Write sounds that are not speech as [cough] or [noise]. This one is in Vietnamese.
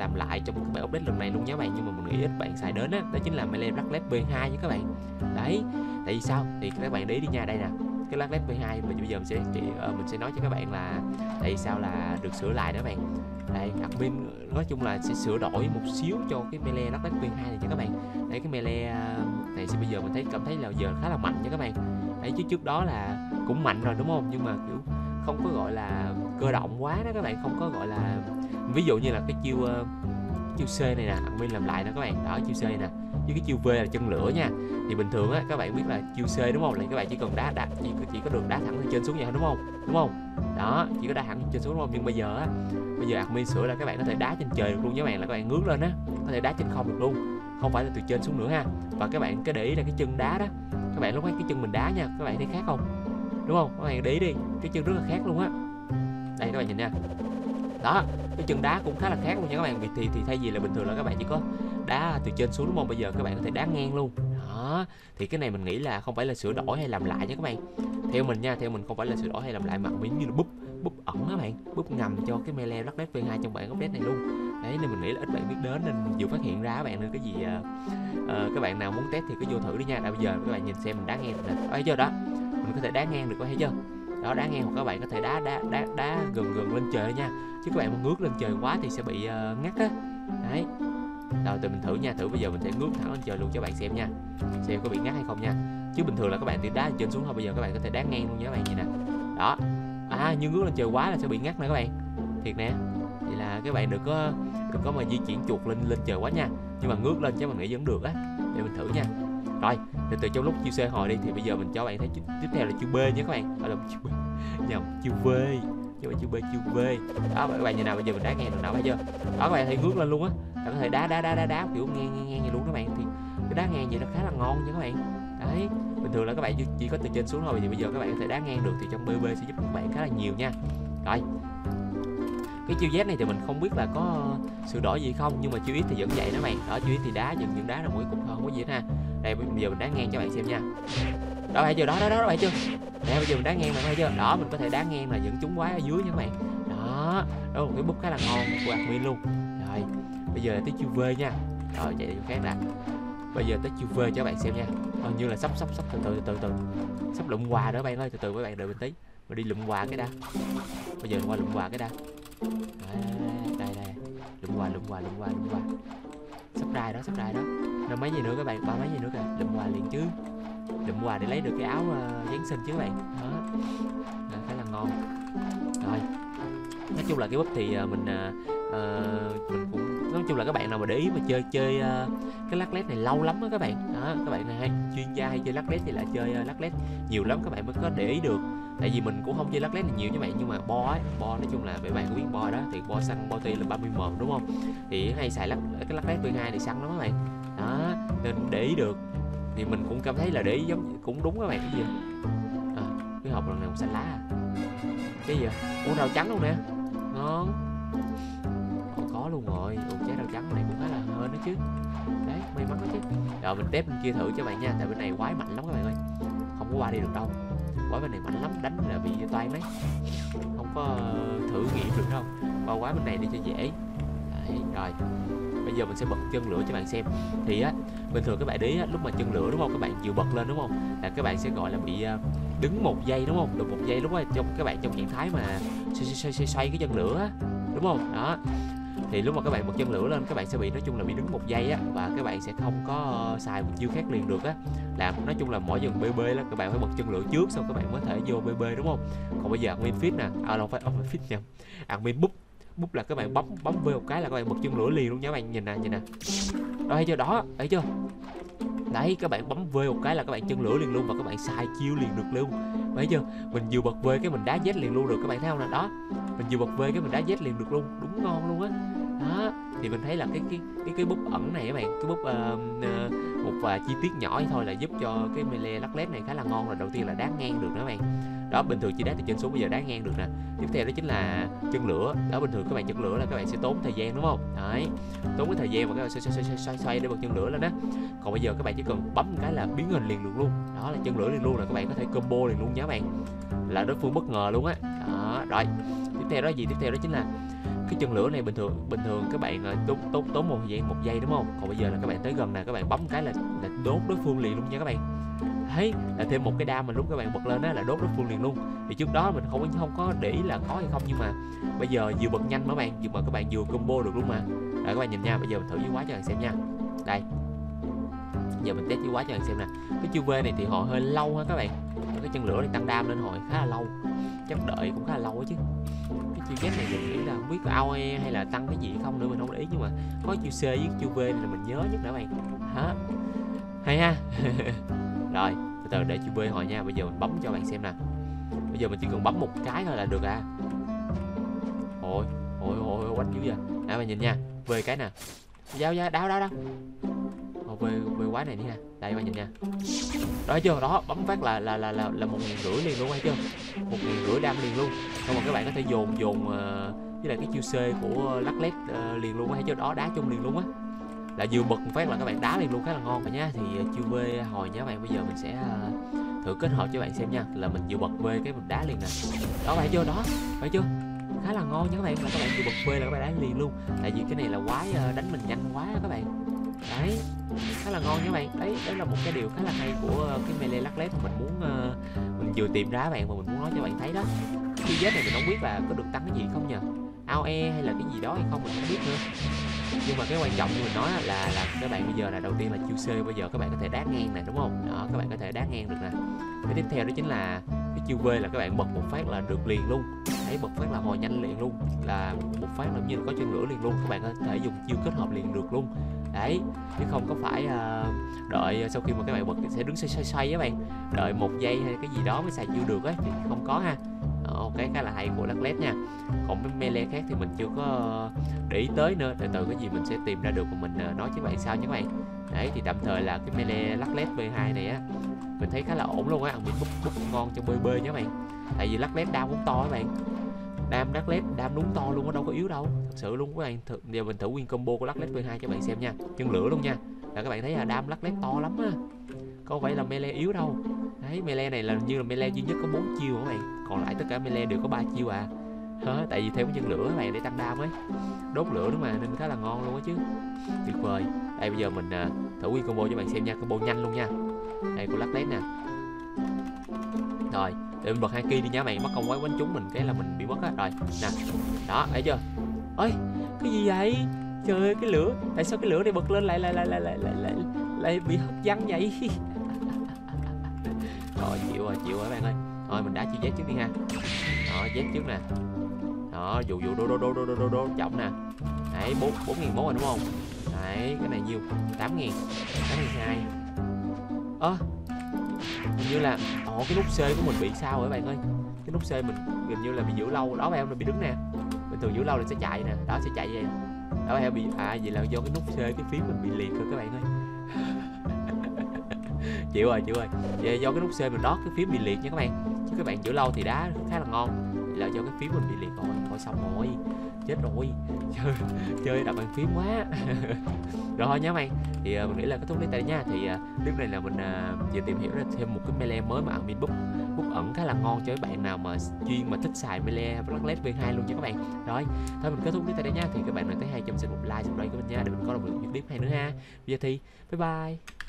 làm lại trong cái bản update lần này luôn nhé bạn. Nhưng mà mình nghĩ ít bạn xài đến á đó chính là melee Blacklet V2 nha các bạn. Đấy tại vì sao? Thì các bạn để ý đi nha đây nè. Cái Blacklet V2 mình bây giờ mình sẽ chỉ uh, mình sẽ nói cho các bạn là tại sao là được sửa lại đó bạn. Đây admin nói chung là sẽ sửa đổi một xíu cho cái melee Blacklet V2 này cho các bạn. Đấy cái melee ờ, này thì bây giờ mình thấy cảm thấy là giờ khá là mạnh nha các bạn. Đấy chứ trước đó là cũng mạnh rồi đúng không? Nhưng mà kiểu không có gọi là cơ động quá đó các bạn không có gọi là ví dụ như là cái chiêu uh, chiêu C này nè admin làm lại nè các bạn. Đó chiêu C này nè. Với cái chiêu V là chân lửa nha. Thì bình thường á các bạn biết là chiêu C đúng không? Là các bạn chỉ cần đá đá chỉ, chỉ có đường đá thẳng từ trên xuống vậy thôi đúng không? Đúng không? Đó chỉ có đá thẳng trên xuống đúng không? Nhưng bây giờ á bây giờ admin sửa là các bạn có thể đá trên trời được luôn các bạn là các bạn ngước lên á có thể đá trên không được luôn. Không phải là từ trên xuống nữa ha. Và các bạn cái để ý là cái chân đá đó các bạn lúc ấy cái chân mình đá nha các bạn thấy khác không? Đúng không? Các bạn để ý đi cái chân rất là khác luôn á. Đây các bạn nhìn nha đó cái chân đá cũng khá là khác luôn nha các bạn. Vì thì thì thay vì là bình thường là các bạn chỉ có đá từ trên xuống đúng không? Bây giờ các bạn có thể đá ngang luôn. Đó thì cái này mình nghĩ là không phải là sửa đổi hay làm lại nha các bạn. Theo mình nha theo mình không phải là sửa đổi hay làm lại mà miếng như là búp búp ẩn các bạn. Búp ngầm cho cái melee lắc V2 trong bản update này luôn. Đấy nên mình nghĩ là ít bạn biết đến nên vừa phát hiện ra các bạn. Nên cái gì uh, các bạn nào muốn test thì cứ vô thử đi nha. Đã bây giờ các bạn nhìn xem mình đá ngang nè. Thấy chưa đó mình có thể đá ngang được có thấy chưa? Đó đá ngang hoặc các bạn có thể đá đá đá đá gần gần lên trời nha. Chứ các bạn mà ngước lên trời quá thì sẽ bị uh, ngắt á. Đấy. Rồi tụi mình thử nha thử bây giờ mình sẽ ngước thẳng lên trời luôn cho bạn xem nha. Xem có bị ngắt hay không nha. Chứ bình thường là các bạn đi đá trên xuống thôi bây giờ các bạn có thể đá ngang luôn nha các bạn vậy nè. Đó. À nhưng ngước lên trời quá là sẽ bị ngắt nè các bạn. Thiệt nè. Vậy là các bạn đừng có đừng có mà di chuyển chuột lên lên trời quá nha. Nhưng mà ngước lên chứ mình nghĩ vẫn được á. Để mình thử nha rồi, từ từ trong lúc chiêu C hồi đi thì bây giờ mình cho bạn thấy tiếp theo là chiêu B nhé các bạn. Ở là chiêu B. Nhầm chiêu V. Nhưng mà chiêu B, chiêu V. Đó, các bạn nhìn nào, bây giờ mình đá ngang được nào, thấy chưa? Đó, các bạn thấy ngước lên luôn á. Bạn có thể đá đá đá đá đá, kiểu ngang ngang ngang vậy luôn các bạn. Thì cái đá ngang vậy nó khá là ngon nha các bạn. Đấy, bình thường là các bạn chỉ có từ trên xuống thôi, thì bây giờ các bạn có thể đá ngang được thì trong BB sẽ giúp các bạn khá là nhiều nha. Rồi. Cái chiêu Z này thì mình không biết là có sự đổi gì không, nhưng mà chiêu X thì vẫn vậy đó bạn. Đó, chiêu X thì đá, vẫn những đá là mỗi cục thôi không có gì hết ha đây, bây giờ mình đá ngang cho bạn xem nha. Đó bạn chưa? Đó đó đó bạn chưa? Đây, bây giờ mình đá ngang bạn thấy chưa đó, mình có thể đá ngang là những chúng quái ở dưới nha các bạn. Đó đó một cái bút khá là ngon của admin luôn. Rồi, bây giờ tới chiêu V nha. Rồi, chạy chỗ khác đã bây giờ tới chiêu V cho bạn xem nha. Hình như là sắp sắp sắp, từ từ từ từ sắp lụm quà đó bạn ơi, từ từ với bạn đợi mình tí. Mình đi lụm quà cái đã. Bây giờ qua lụm quà cái đã. Đây đây đây. Lụm quà lụm quà lụm quà lụm quà sắp đai đó sắp đai đó. Nó mấy gì nữa các bạn? Ba mấy gì nữa kìa? Lụm quà liền chứ. Lụm quà để lấy được cái áo uh, giáng sinh chứ các bạn. Đó. Là phải là ngon. Rồi. Nói chung là cái búp thì uh, mình uh, Ờ, mình cũng nói chung là các bạn nào mà để ý mà chơi chơi uh, cái lắc led này lâu lắm đó các bạn. Đó các bạn này hay chuyên gia hay chơi lắc led thì là chơi uh, lắc led nhiều lắm các bạn mới có để ý được. Tại vì mình cũng không chơi lắc led này nhiều như bạn nhưng mà bo ấy bo nói chung là mấy bạn có biết bo đó thì bo xăng bo ti là 30 m đúng không? Thì hay xài lắc cái lắc led v hai thì xăng lắm các bạn. Đó nên để ý được. Thì mình cũng cảm thấy là để ý giống cũng đúng các bạn cái gì? À, cái hộp lần này cũng xanh lá à. Cái gì à? ủa rau trắng luôn nè. Ngon luôn rồi. Ủa trái rau trắng này cũng khá là hên đó chứ. Đấy may mắn đó chứ. Rồi mình test bên kia thử cho bạn nha. Tại bên này quái mạnh lắm các bạn ơi. Không có qua đi được đâu. Quái bên này mạnh lắm đánh là bị toan đấy. Không có ờ, thử nghiệm được đâu. Qua quái bên này đi cho dễ. Đấy rồi. Bây giờ mình sẽ bật chân lửa cho bạn xem. Thì á bình thường các bạn để á, lúc mà chân lửa đúng không? Các bạn vừa bật lên đúng không? Là các bạn sẽ gọi là bị ờ, đứng một giây đúng không? Được một giây lúc đó trong các bạn trong trạng thái mà xoay, xoay, xoay, xoay cái chân lửa á. Đúng không? Đó thì lúc mà các bạn bật chân lửa lên các bạn sẽ bị nói chung là bị đứng một giây á và các bạn sẽ không có xài một chiêu khác liền được á làm nói chung là mỗi lần bb là các bạn phải bật chân lửa trước xong các bạn mới thể vô bb đúng không còn bây giờ admin fit nè à không phải admin fit nhầm admin bút bút là các bạn bấm bấm v một cái là các bạn bật chân lửa liền luôn nha các bạn nhìn nè nhìn nè đó thấy chưa đó thấy chưa đấy các bạn bấm v một cái là các bạn chân lửa liền luôn và các bạn sai chiêu liền được luôn thấy chưa mình vừa bật v cái mình đá z liền luôn được các bạn thấy không nè đó mình vừa bật v cái mình đá z liền được luôn đúng ngon luôn á đó thì mình thấy là cái cái cái cái bút ẩn này các bạn cái bút uh, uh, một vài chi tiết nhỏ thôi là giúp cho cái melee lắc led này khá là ngon rồi đầu tiên là đá ngang được đó các bạn. Đó bình thường chỉ đá từ trên xuống bây giờ đá ngang được nè. Tiếp theo đó chính là chân lửa. Đó bình thường các bạn chân lửa là các bạn sẽ tốn thời gian đúng không? Đấy tốn cái thời gian mà các bạn xoay xoay xoay xoay, xoay để bật chân lửa lên đó còn bây giờ các bạn chỉ cần bấm cái là biến hình liền được luôn. Đó là chân lửa liền luôn là các bạn có thể combo liền luôn nhé các bạn. Là đối phương bất ngờ luôn á. Đó. rồi. Tiếp theo đó gì? Tiếp theo đó chính là cái chân lửa này bình thường bình thường các bạn ờ, tốn tốn tốn một giây một giây đúng không? Còn bây giờ là các bạn tới gần nè các bạn bấm cái là, là đốt đối phương liền luôn nha các bạn. Thấy là thêm một cái đam mà lúc các bạn bật lên đó là đốt đối phương liền luôn. Thì trước đó mình không không có để ý là có hay không nhưng mà bây giờ vừa bật nhanh mà các bạn vừa mà các bạn vừa combo được luôn mà. Rồi các bạn nhìn nha bây giờ mình thử dưới quá cho bạn xem nha. Đây. Giờ mình test dưới quá cho bạn xem nè. Cái chiêu V này thì họ hơi lâu ha các bạn. Cái chân lửa này tăng đam lên hồi khá là lâu. Chắc đợi cũng khá là lâu chứ cái Z này mình nghĩ là không biết có AOE hay là tăng cái gì không nữa, mình không để ý. Nhưng mà có chữ C với chữ V này là mình nhớ nhất nữa bạn. Hả? Hay ha. [laughs] Rồi, từ từ để chữ V hồi nha. Bây giờ mình bấm cho bạn xem nè bây giờ mình chỉ cần bấm một cái thôi là được à. Ôi ôi ôi quánh dữ vậy. À bạn nhìn nha. V cái nè. Giao giao, đáo đáo đáo. Ồ, về về quái này đi nè. Đây bạn nhìn nha đó chưa? Đó bấm phát là là là là, là một nghìn rưỡi liền luôn hay chưa? Một nghìn rưỡi đam liền luôn. Xong rồi các bạn có thể dồn dồn uh, với lại cái chiêu C của lắc lét uh, liền luôn hay chưa? Đó đá chung liền luôn á. Là vừa bật phát là các bạn đá liền luôn khá là ngon rồi nhá. Thì ờ, chiêu V hồi nhá bạn bây giờ mình sẽ uh, thử kết hợp cho bạn xem nha. Là mình vừa bật V cái mình đá liền nè. Đó phải chưa? Đó phải chưa? Khá là ngon nha các bạn. Là các bạn vừa bật V là các bạn đá liền luôn. Tại vì cái này là quái uh, đánh mình nhanh quá các bạn đấy khá là ngon nha bạn. Đấy đấy là một cái điều khá là hay của ờ, cái melee lắc lép mà mình muốn uh, mình vừa tìm ra bạn mà mình muốn nói cho bạn thấy đó. Khi Z này mình không biết là có được tăng cái gì không nhờ? AOE hay là cái gì đó hay không mình không biết nữa. Nhưng mà cái quan trọng như mình nói là là các bạn bây giờ là đầu tiên là chiêu C bây giờ các bạn có thể đá ngang này đúng không? Đó các bạn có thể đá ngang được nè. Cái tiếp theo đó chính là cái chiêu b là các bạn bật một phát là được liền luôn. Thấy bật phát là hồi nhanh liền luôn là một phát là như là có chân lửa liền luôn. Các bạn có thể dùng chiêu kết hợp liền được luôn đấy chứ không có phải uh, đợi sau khi mà các bạn bật sẽ đứng xoay xoay xoay á bạn. Đợi một giây hay cái gì đó mới xài chiêu được ấy thì không có ha. Ờ, ok khá là hay của lắc led nha. Còn cái melee khác thì mình chưa có để ý tới nữa. Từ từ cái gì mình sẽ tìm ra được và mình ờ, nói với bạn sau nhé các bạn. Đấy thì tạm thời là cái melee lắc led v2 này á mình thấy khá là ổn luôn á. Mình búp búp ngon cho bơi bơi nhé các bạn. Tại vì lắc led đau cũng to các bạn đam lắc led đam đúng to luôn á đâu có yếu đâu. Thật sự luôn các bạn thử, giờ mình thử nguyên combo của lắc led v2 cho bạn xem nha. Chân lửa luôn nha. Là các bạn thấy là đam lắc led to lắm á. Không phải là melee yếu đâu. Đấy melee này là như là melee duy nhất có bốn chiêu các bạn. Còn lại tất cả melee đều có ba chiêu à. Hả? tại vì thêm cái chân lửa các bạn để tăng đam ấy. Đốt lửa nữa mà nên khá là ngon luôn á chứ. Tuyệt vời. Đây bây giờ mình uh, thử nguyên combo cho bạn xem nha. Combo nhanh luôn nha. Đây của lắc led nè. Rồi để mình bật hai kia đi nha bạn mất công quái quánh chúng mình cái là mình bị mất á. Rồi nè. Đó thấy chưa? Ơi cái gì vậy? Trời ơi cái lửa. Tại sao cái lửa này bật lên lại lại lại lại lại lại lại, lại bị hất văng vậy? [laughs] Rồi chịu rồi chịu rồi bạn ơi. Thôi mình đã chịu dép trước đi ha. Đó dép trước nè. Đó dụ dụ đô đô đô đô đô đô đô trọng nè. Đấy bốn bốn nghìn mốt rồi đúng không? Đấy cái này nhiêu? Tám nghìn. Tám nghìn hai. Ơ hình như là, ồ, cái nút C của mình bị sao rồi bạn ơi? Cái nút C mình gần như là bị giữ lâu, đó bạn em là bị đứng nè. Bình thường giữ lâu là sẽ chạy nè, đó, sẽ chạy vậy. Đó, bạn bị à vậy là do cái nút C, cái phím mình bị liệt rồi các bạn ơi. [laughs] Chịu rồi chịu rồi. Vậy do cái nút C mình đót cái phím bị liệt nha các bạn. Chứ các bạn giữ lâu thì đá khá là ngon là do cái phím mình bị liệt rồi. Thôi xong rồi chết rồi. [laughs] Chơi chơi đặt bàn phím quá. [laughs] Rồi nhá mày thì uh, mình nghĩ là kết thúc đến đây nha. Thì uh, clip này là mình uh, vừa tìm hiểu ra thêm một cái melee mới mà admin bút bút ẩn khá là ngon cho các bạn nào mà chuyên mà thích xài melee Blacklet V2 luôn nha các bạn. Rồi thôi mình kết thúc đến đây nha. Thì các bạn nào thấy hay cho mình xin một like subscribe của mình nha để mình có động lực những clip hay nữa ha. Bây giờ thì bye bye.